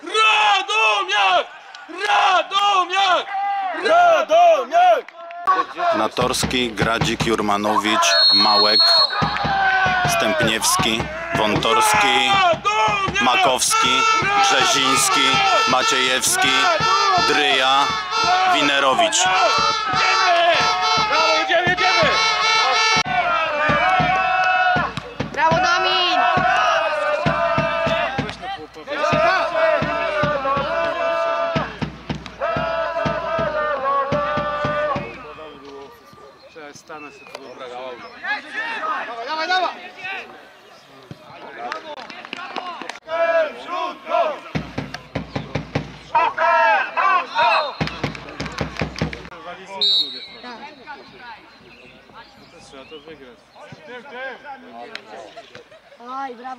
Radomiak! Radomiak! Radomiak! Natorski, Gradzik, Jurmanowicz, Małek, Stępniewski, Wątorski! Makowski, Brzeziński, Maciejewski, Dryja, Winerowicz.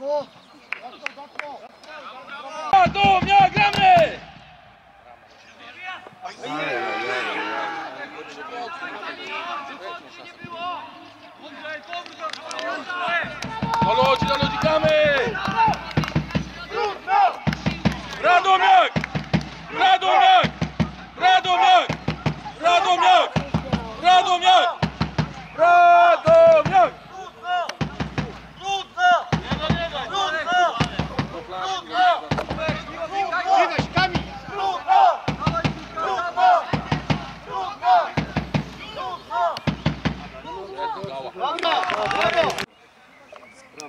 우.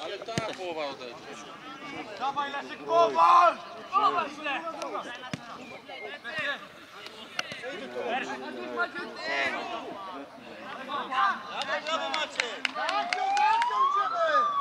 Ale ta połowa odejdzie.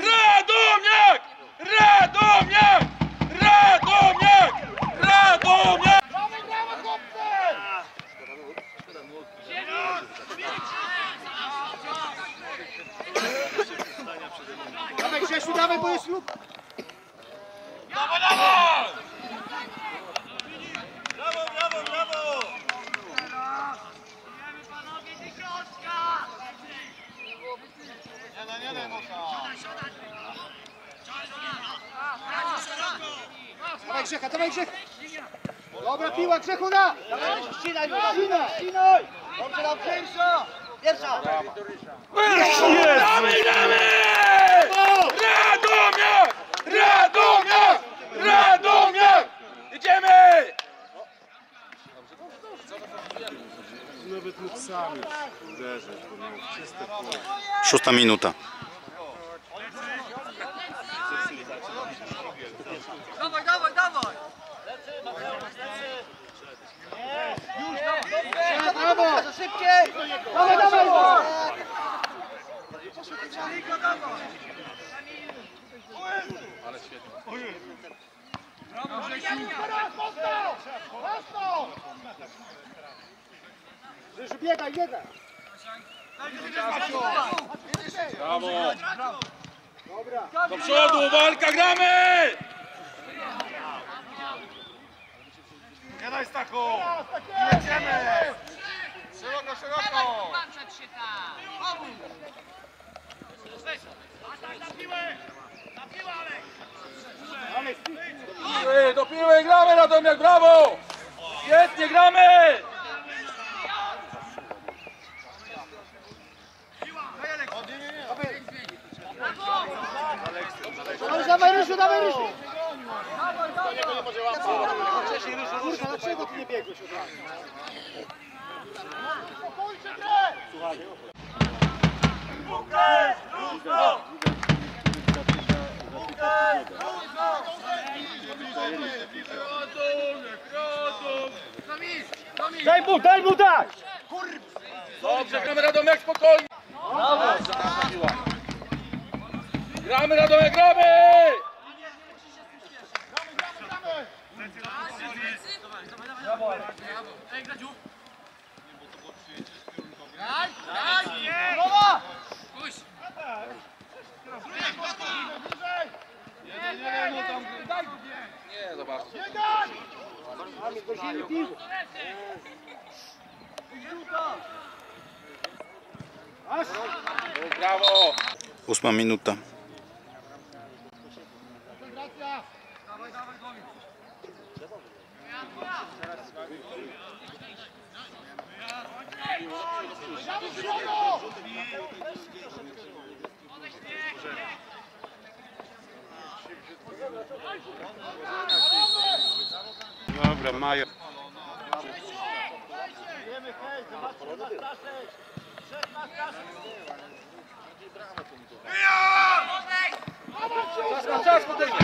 Radomiak! Radomiak! Radomiak! Radomiak! Dawaj dawaj, bo jest lub. Dawaj, dawaj! Dawaj Grzecha, dawaj Grzecha. Dobra piła, Grzechu na. Ścinaj, ścinaj, ścinaj. Dobrze, dobrze. Pierwsza. Pierwsza. Damy, damy! Radomiak! Radomiak! Radomiak! Idziemy! Nawet mógł sam już uderzyć, bo miał czyste pole. Szósta minuta. Dawaj, dawaj, dawaj. Brawo! Szybciej! Dawaj, dawaj! Grzesiu, biegaj, biegaj! Brawo! Dobra. Do przodu, walka, gramy! Nie daj Stachu! Jedziemy! Szeroko, szeroko! Piły, do piły, gramy Radomiak, brawo! Świetnie, gramy! Dawaj, dawaj Rysiu, dawaj Rysiu! Kurka, dlaczego ty nie biegłeś od razu? Daj mu, daj mu dać! Dobrze, gramy Radomiak, spokojnie! Gramy Radomiak, gramy! Ósma minuta. Dobra, mają. Czas na czas, spokojnie!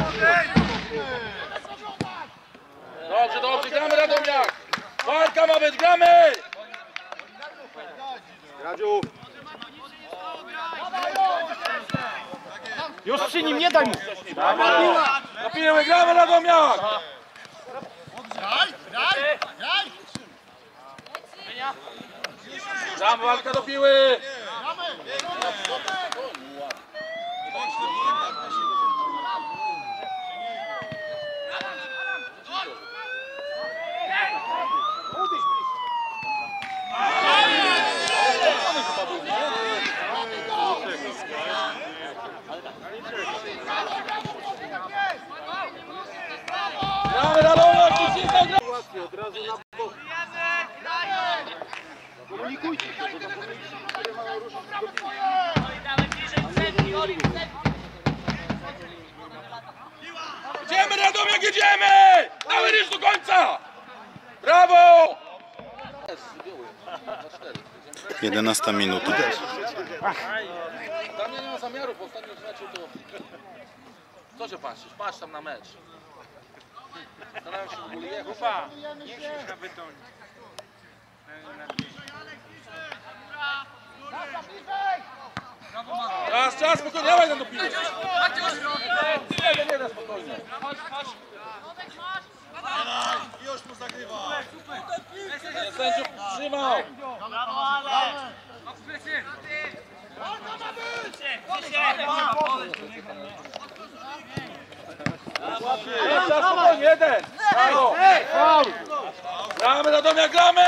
Dobrze, dobrze, gramy Radomiak! Walka ma być, gramy! Radziu! Już przy nim, nie daj mu! Na piłę, gramy Radomiak! Gramy walka do piły! Gramy Radomiak, Kucińska, gra... Komunikujcie się, bo zapomnieliście, które mają ruszyć do piwa. Jedziemy Radomiak, jedziemy! Damy ryż do końca! Brawo! Jedenasta minuta. Tam nie ma zamiaru w ostatnim meczu to... Co się patrzysz? Patrz tam na mecz. Starałem się jechać. Kupa, nie krzyż na betonie. Czas, czas, spokojnie, dawaj tam do piły. Nie, nie, nie, spokojnie. Nie, Sędziów trzymał. Czas, czas, spokojnie, jeden. Brawo. Gramy Radomia, gramy!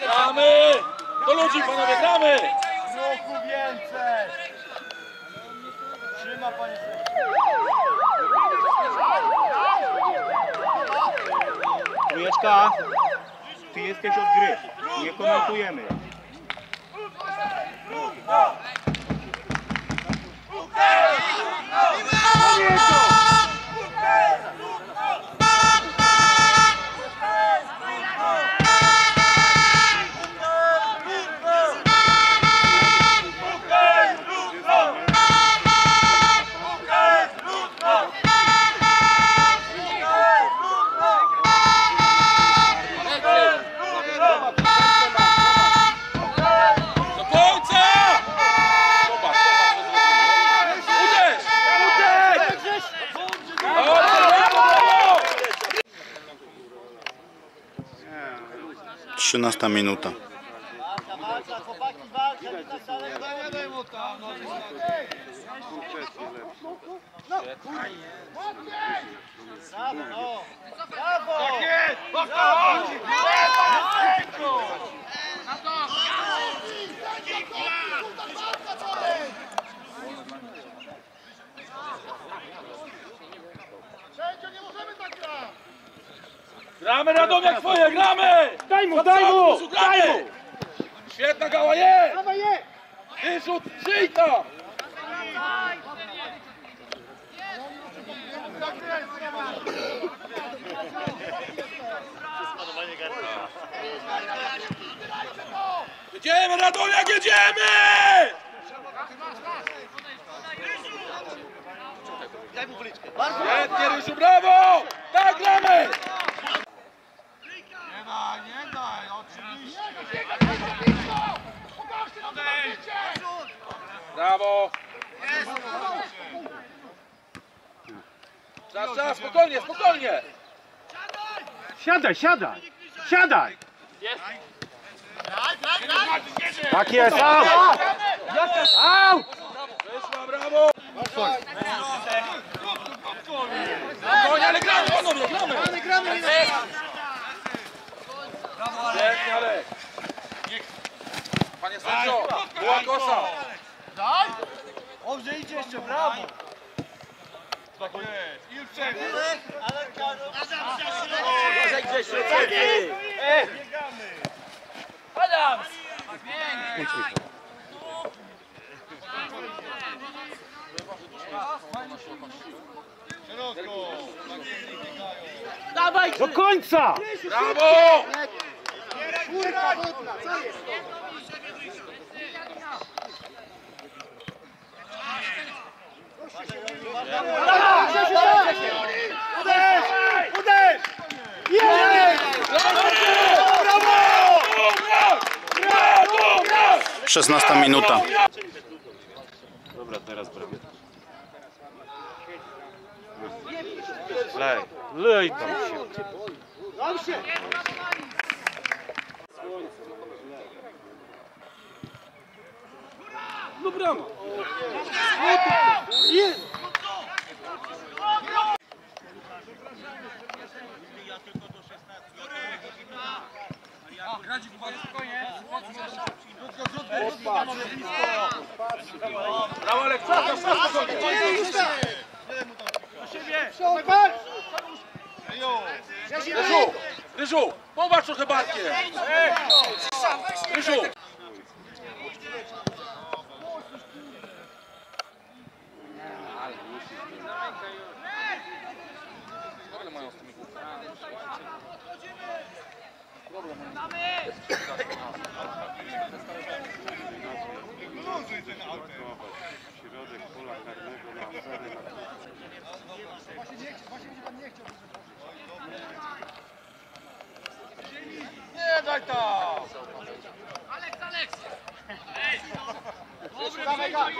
Gramy! Do ludzi panowie, gramy! Ruchu więcej! Trzyma panie Trójeczka, ty jesteś od gry. Nie komentujemy. Do 13 minuta. Sędzio, nie możemy tak grać! Gramy Radomiak swoje, gramy! Daj mu, daj mu! Daj mu! Świetna gała, jest! Dawaj, je! Wyrzut, żyj tam! Jedziemy Radomiak, jedziemy! Świetnie Rysiu, brawo! Tak gramy! Brawo! Czas, czas, spokojnie, spokojnie! Siadaj, siadaj! Siadaj! Tak jest! Au! Au! Wyszła, brawo! Spokojnie, ale gramy, panowie, gramy! Gramy, gramy, nie Świetnie, ale... Panie sędzio, była kosa! Dobrze idzie jeszcze, brawo! Do końca! Brawo! Kurwa wodna, co jest? Uderz! Uderz! Jest! Brawo! Brawo! Brawo! 16 minuta. Dobra, teraz prawie. Lej, lej tam się. Dobrze! No brama! Brawo Alek, czas, czas, czas, spokojnie! Prząt, walcz! Ryżu, Ryżu, popatrz trochę barkiem! Ryżu! Problem mają z tymi głupkami. Nie daj tam! Dawaj, dawaj!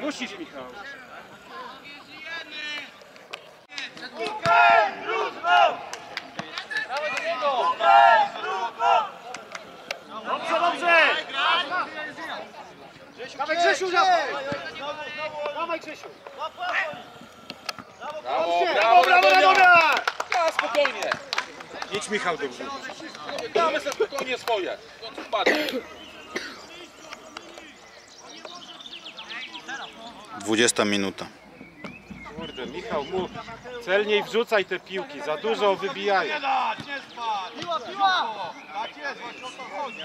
Musisz, Michał. Dawaj Grzesiu, dawaj! Dawaj Grzesiu! Brawo, Brawo, brawo, brawo! Ja, spokojnie! Jedź Michał do góry. Damy sobie spokojnie swoje. 20 minuta. Kurde, Michał, mów. Celniej wrzucaj te piłki, za dużo wybijają. Piła, piła! Tak jest, właśnie o to chodzi.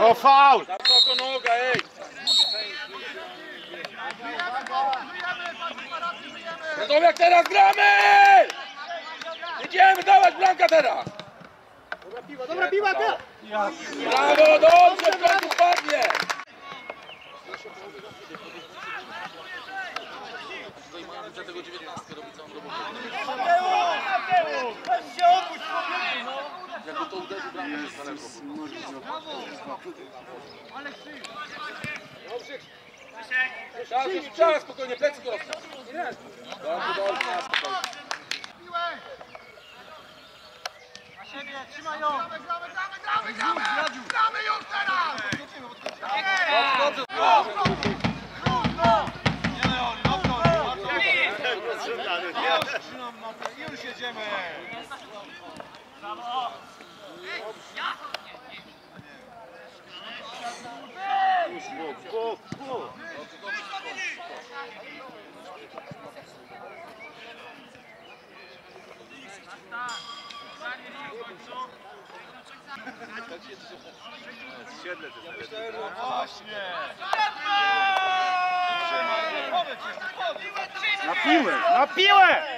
O, faul! Za wysoko noga, ej! No jak teraz gramy! Idziemy dawać blanka teraz! Dobra piła, dobra piła, piła! Brawo, dobrze, w końcu spadnie! Jakby to uderzył bramkę przez daleko. Czas, już czas, spokojnie, plecy go rozstaw. Dobrze, dobrze, spokojnie. Trzymaj ją! Gramy, gramy, gramy, gramy, gramy! Już teraz! Dobrze, dobrze. Już jedziemy! Go, go. Siedle ty sobie. No właśnie! Na piłę! Na piłę!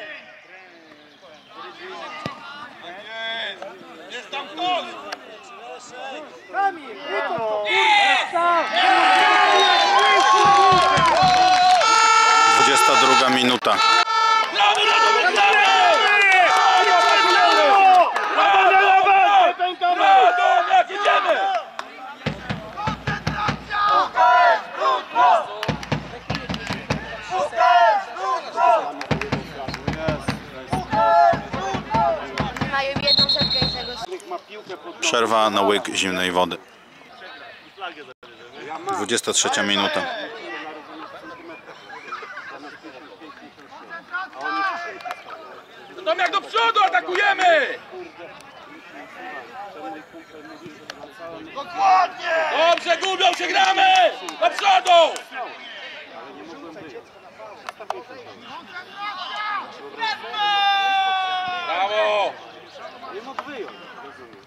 Przerwa na łyk zimnej wody. 23 minuta. Tomek do przodu, atakujemy! Dobrze, gubią się, gramy! Do przodu! Brawo! Nie mógł wyjąć, rozumiem.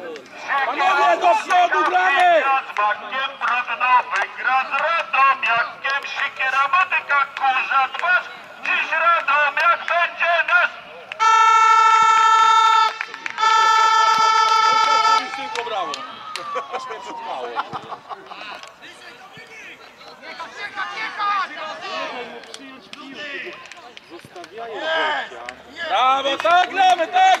Panowie, do przodu, gramy! Smakiem trudno wygra z Radomiakiem Sikiera, motyka, kurza twarz Dziś Radomiak będzie nasz Tylko brawo! Aż mnie przetrwało. Zostawiają gościa. Brawo, tak gramy, tak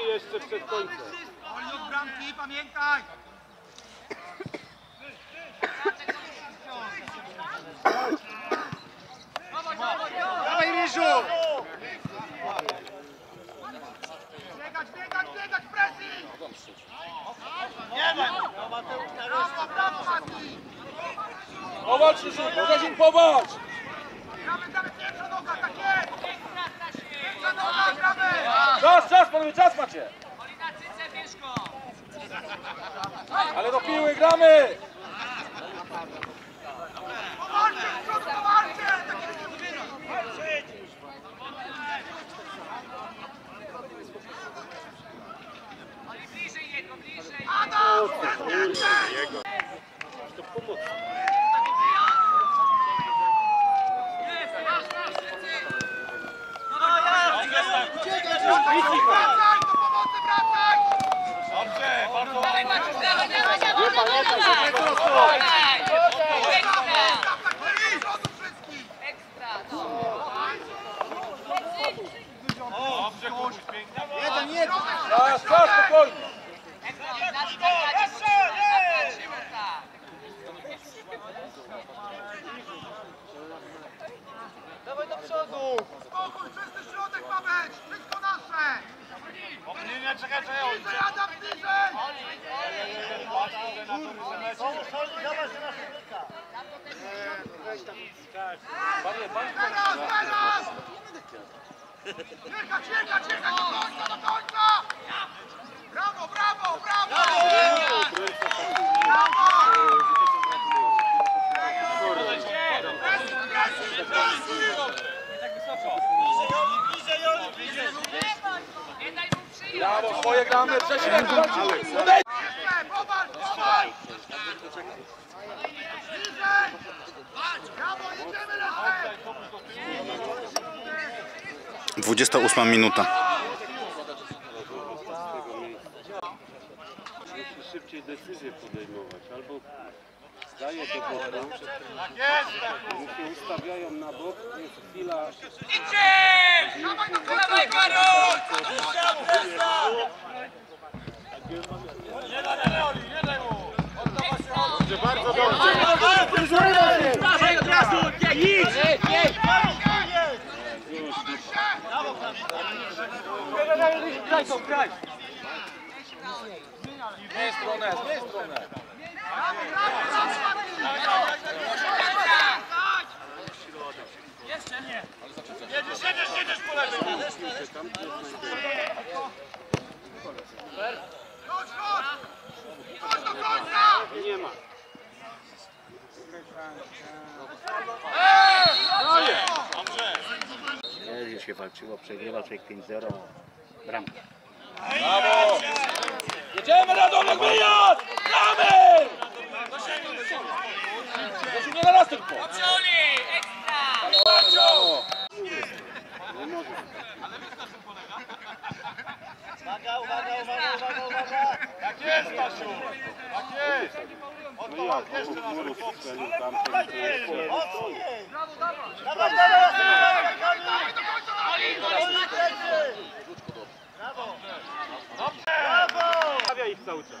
Szarpnijcie jeszcze przed końcem. bramki, pamiętaj! Dawaj Ryżu! Biegać, biegać, biegać, presji! Nie Brawo, brawo, Mati! Powalcz, Ryszard, Kazim, powalcz! Gramy, gramy, pierwsza noga, tak jest! Pierwsza noga, gramy! Czas, czas, panowie, czas macie! Ale do piły gramy! Pomarcie, z przodu, pomarcie! Wracaj, do przodu! Spokój, czysty środek ma być! Nasze! Nie, czekaj, czekaj Bliżej, Adam, bliżej! Teraz, teraz! Jechać, jechać, jechać do końca, do końca! Brawo, brawo, brawo! Brawo! Presji, presji, presji! Brawo, swoje gramy, Grzesiek! Udejdź! Dwudziesta ósma minuta. Szybciej decyzję podejmować, albo zdaje do boku, mu się ustawiają na bok, jest chwila Zmień stronę, zmień stronę. nie ma. Już się walczyło, przegrywa człowiek 5-0, bramka. Brawo! Jedziemy Radomek, wyjazd! Gramy! Jasiu, nie na raz tylko. Brawo, brawo. No jak, obok murów strzelił tamten, to jest Stawia ich cały czas.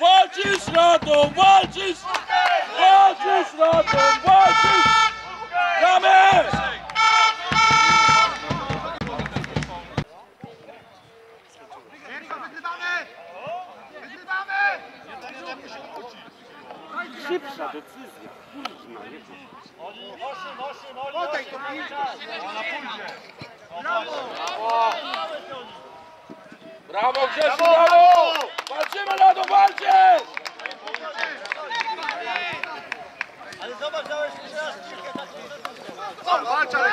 Walczysz, Radom, walczysz! Walczysz, Radom, walczysz! Gramy! Szybsza decyzja. Kurczna, nie Oddaj to piłkę. Brawo, Grzesiu, brawo! Walczymy, Radom, walczysz! Walcz, ale...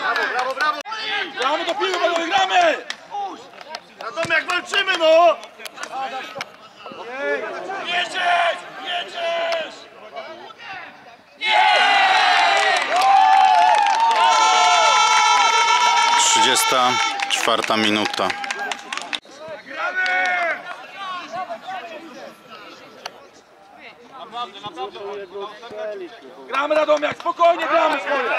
Brawo, brawo, brawo. Gramy do piłki, panowie, gramy! Natomiast jak walczymy, no! Jedziesz! Jedziesz! Trzydziesta czwarta minuta. Gramy Radomiak, spokojnie gramy swoje!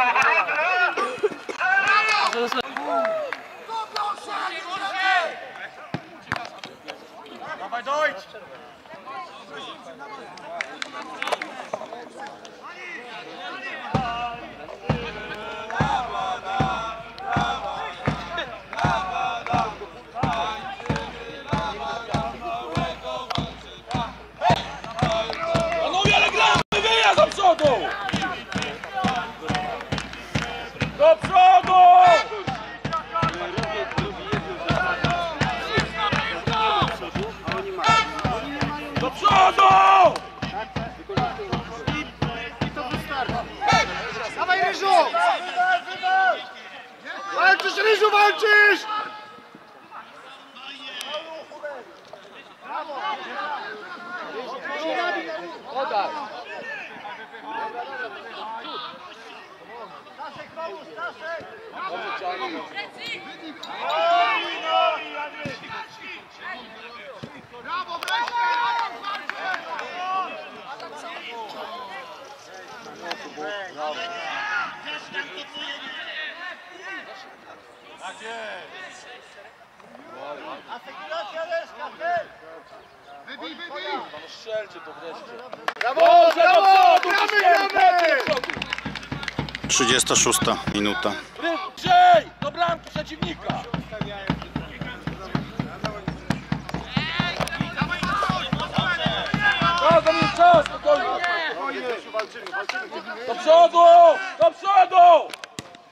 Dawaj, dojdź! Wybij, wybij! No strzelcie to wreszcie. Brawo, Dobrze, do brawo! przodu! Gramy, Krzysztof, gramy! do przodu! Trzydziesta szósta minuta. Wyżej! Do bramki przeciwnika! Czas, czas, spokojnie! Do przodu! Do przodu!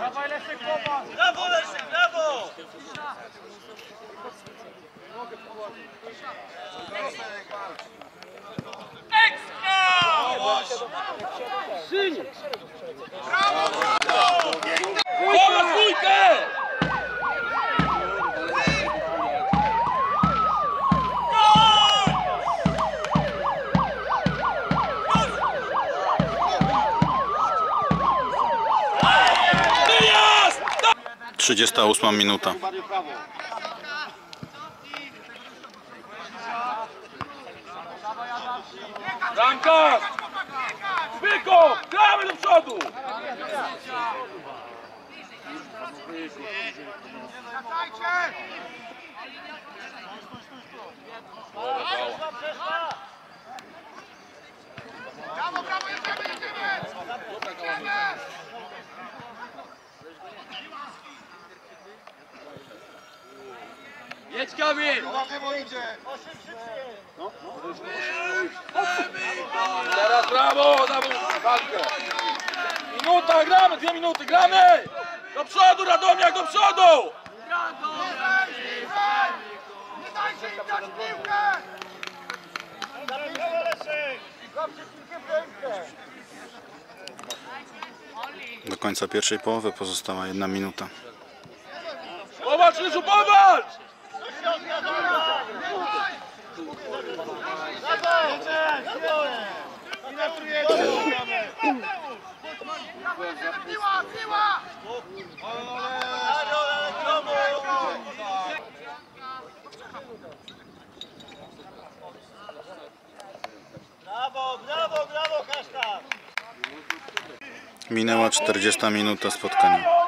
Dawaj, Leszek, popatrz! Brawo, brawo! Popatrz dwójkę! 38 minuta. Bramka! Wykop! Gramy do przodu! Brawo, brawo, jedziemy! Kamil! Lewo idzie! Teraz brawo! Brawo! Walkę! Minuta, gramy! Dwie minuty, gramy! Do przodu Radomiak, do przodu! Nie dajcie im dać piłkę! Do końca pierwszej połowy pozostała jedna minuta. Popatrz, Ryżu, popatrz! Piła, piła! Brawo, brawo, brawo, Kasztan! Minęła 40 minuta spotkania.